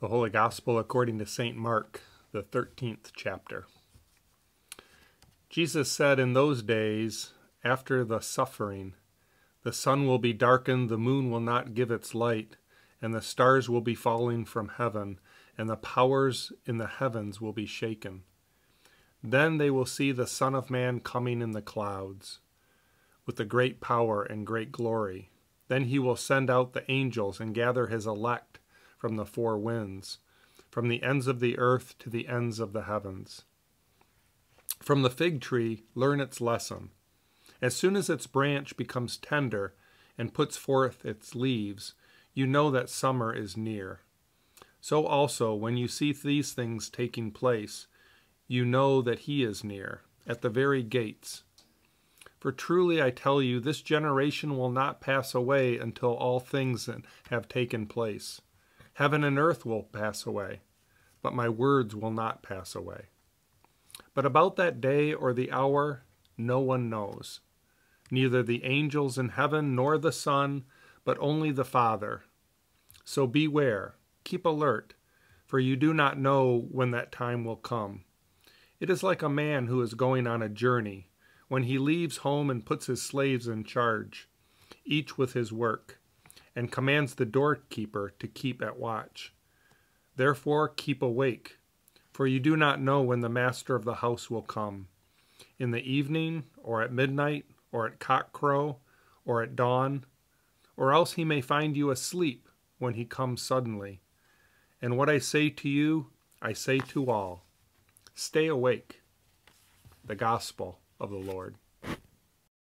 The Holy Gospel according to St. Mark, the 13th chapter. Jesus said, In those days, after the suffering, the sun will be darkened, the moon will not give its light, and the stars will be falling from heaven, and the powers in the heavens will be shaken. Then they will see the Son of Man coming in the clouds, with the great power and great glory. Then he will send out the angels and gather his elect from the four winds, from the ends of the earth to the ends of the heavens. From the fig tree, learn its lesson. As soon as its branch becomes tender and puts forth its leaves, you know that summer is near. So also, when you see these things taking place, you know that he is near, at the very gates. For truly I tell you, this generation will not pass away until all things have taken place. Heaven and earth will pass away, but my words will not pass away. But about that day or the hour, no one knows, neither the angels in heaven nor the Son, but only the Father. So beware, keep alert, for you do not know when that time will come. It is like a man who is going on a journey, when he leaves home and puts his slaves in charge, each with his work and commands the doorkeeper to keep at watch. Therefore, keep awake, for you do not know when the master of the house will come in the evening, or at midnight, or at cockcrow, or at dawn, or else he may find you asleep when he comes suddenly. And what I say to you, I say to all stay awake. The Gospel of the Lord.